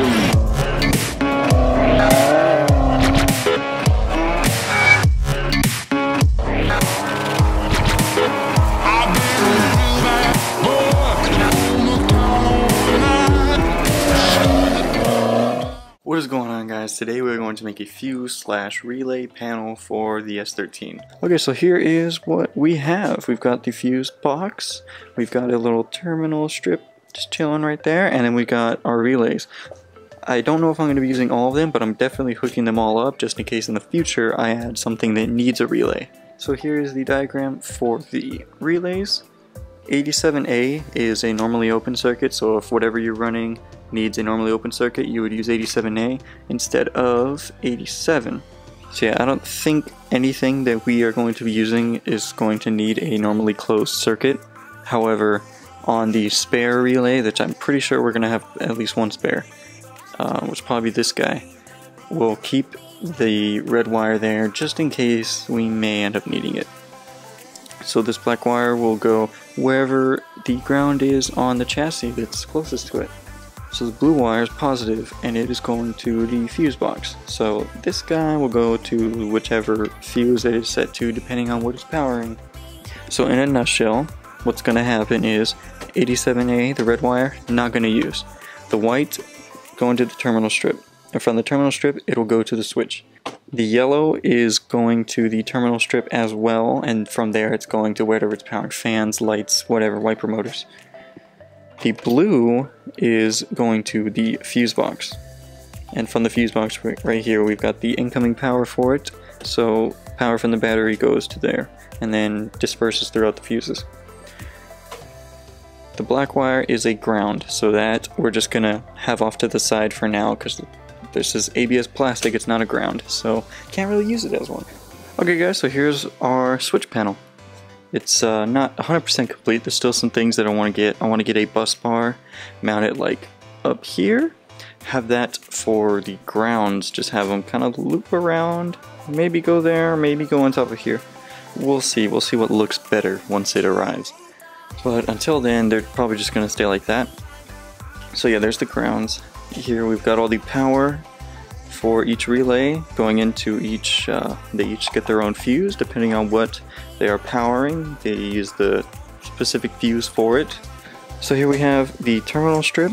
What is going on guys? Today we're going to make a fuse slash relay panel for the S13. Okay, so here is what we have. We've got the fuse box, we've got a little terminal strip just chilling right there, and then we got our relays. I don't know if I'm going to be using all of them, but I'm definitely hooking them all up just in case in the future I add something that needs a relay. So here is the diagram for the relays. 87A is a normally open circuit, so if whatever you're running needs a normally open circuit, you would use 87A instead of 87. So yeah, I don't think anything that we are going to be using is going to need a normally closed circuit. However, on the spare relay, that I'm pretty sure we're going to have at least one spare, uh, which probably this guy, we'll keep the red wire there just in case we may end up needing it. So this black wire will go wherever the ground is on the chassis that's closest to it. So the blue wire is positive and it is going to the fuse box. So this guy will go to whichever fuse it is set to depending on what it's powering. So in a nutshell, what's going to happen is 87A, the red wire, not going to use. The white going to the terminal strip. And from the terminal strip, it'll go to the switch. The yellow is going to the terminal strip as well, and from there it's going to wherever it's powering fans, lights, whatever, wiper motors. The blue is going to the fuse box. And from the fuse box right here, we've got the incoming power for it. So power from the battery goes to there and then disperses throughout the fuses. The black wire is a ground, so that we're just gonna have off to the side for now because this is ABS plastic, it's not a ground, so can't really use it as one. Okay guys, so here's our switch panel. It's uh, not 100% complete, there's still some things that I want to get. I want to get a bus bar, mount it like up here, have that for the grounds, just have them kind of loop around, maybe go there, maybe go on top of here. We'll see, we'll see what looks better once it arrives. But until then, they're probably just going to stay like that. So yeah, there's the grounds. Here we've got all the power for each relay going into each, uh, they each get their own fuse depending on what they are powering. They use the specific fuse for it. So here we have the terminal strip.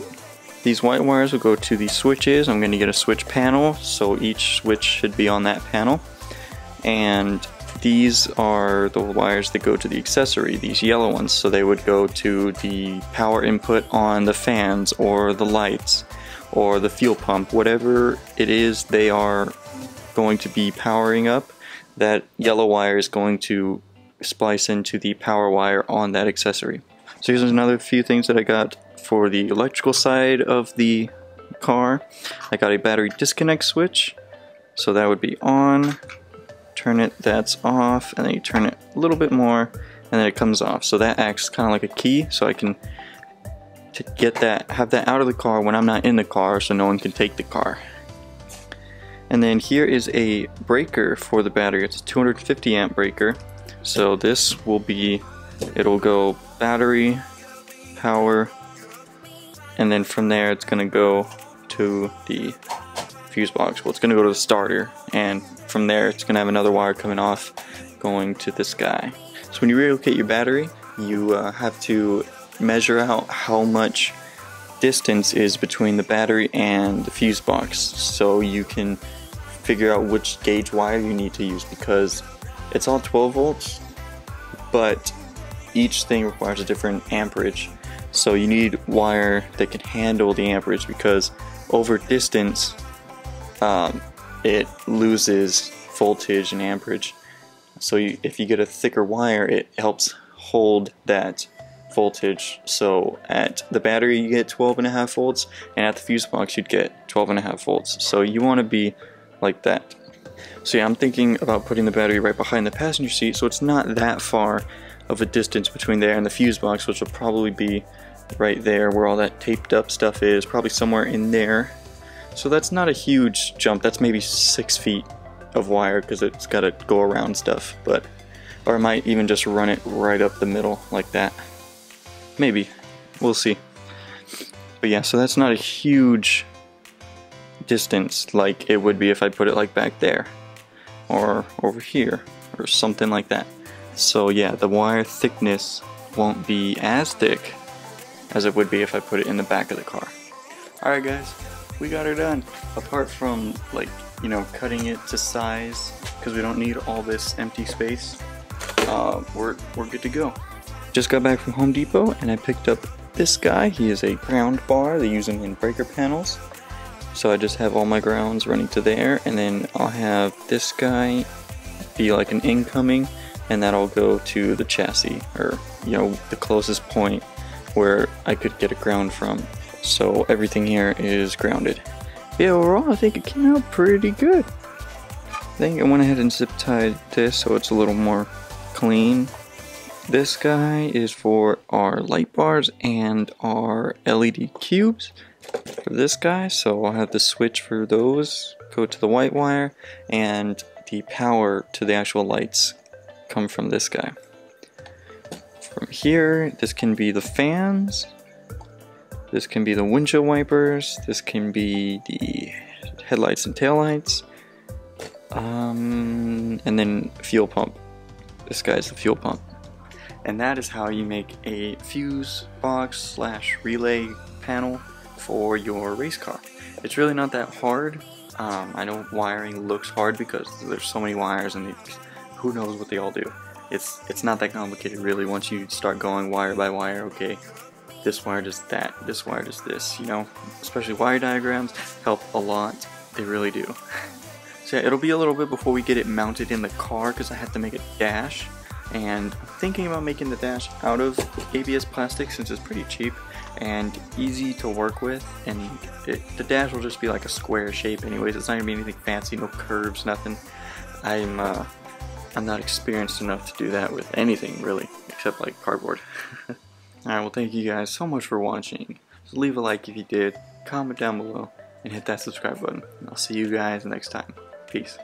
These white wires will go to the switches. I'm going to get a switch panel, so each switch should be on that panel. And these are the wires that go to the accessory, these yellow ones, so they would go to the power input on the fans or the lights or the fuel pump, whatever it is they are going to be powering up, that yellow wire is going to splice into the power wire on that accessory. So here's another few things that I got for the electrical side of the car. I got a battery disconnect switch, so that would be on, turn it, that's off, and then you turn it a little bit more, and then it comes off. So that acts kind of like a key, so I can to get that, have that out of the car when I'm not in the car so no one can take the car. And then here is a breaker for the battery. It's a 250 amp breaker. So this will be, it'll go battery, power, and then from there it's to go to the fuse box. Well, it's to go to the starter, and from there it's going to have another wire coming off going to this guy. So when you relocate your battery, you uh, have to measure out how much distance is between the battery and the fuse box so you can figure out which gauge wire you need to use because it's all 12 volts but each thing requires a different amperage so you need wire that can handle the amperage because over distance um, it loses voltage and amperage so you, if you get a thicker wire it helps hold that voltage. So at the battery you get 12 and a half volts and at the fuse box you'd get 12 and a half volts. So you want to be like that. So yeah, I'm thinking about putting the battery right behind the passenger seat so it's not that far of a distance between there and the fuse box which will probably be right there where all that taped up stuff is, probably somewhere in there. So that's not a huge jump, that's maybe six feet of wire because it's got to go around stuff, but or I might even just run it right up the middle like that. Maybe. We'll see. But yeah, so that's not a huge distance like it would be if I put it like back there or over here or something like that. So yeah, the wire thickness won't be as thick as it would be if I put it in the back of the car. Alright guys, we got her done. Apart from like, you know, cutting it to size because we don't need all this empty space, uh, we're, we're good to go. Just got back from Home Depot and I picked up this guy. He is a ground bar. They use him in breaker panels. So I just have all my grounds running to there and then I'll have this guy be like an incoming and that'll go to the chassis or you know the closest point where I could get a ground from. So everything here is grounded. Yeah, overall I think it came out pretty good. I think I went ahead and zip tied this so it's a little more clean. This guy is for our light bars and our LED cubes for this guy. So I'll have the switch for those go to the white wire and the power to the actual lights come from this guy. From here, this can be the fans, this can be the windshield wipers, this can be the headlights and taillights, um, and then fuel pump. This guy's the fuel pump. And that is how you make a fuse box slash relay panel for your race car. It's really not that hard. Um, I know wiring looks hard because there's so many wires and who knows what they all do. It's it's not that complicated really once you start going wire by wire. Okay, this wire does that, this wire does this. You know, especially wire diagrams help a lot. They really do. so yeah, it'll be a little bit before we get it mounted in the car because I have to make a dash. And I'm thinking about making the dash out of ABS plastic since it's pretty cheap and easy to work with and it, the dash will just be like a square shape anyways it's not gonna be anything fancy no curves nothing I'm uh, I'm not experienced enough to do that with anything really except like cardboard alright well thank you guys so much for watching. So leave a like if you did comment down below and hit that subscribe button. I'll see you guys next time. Peace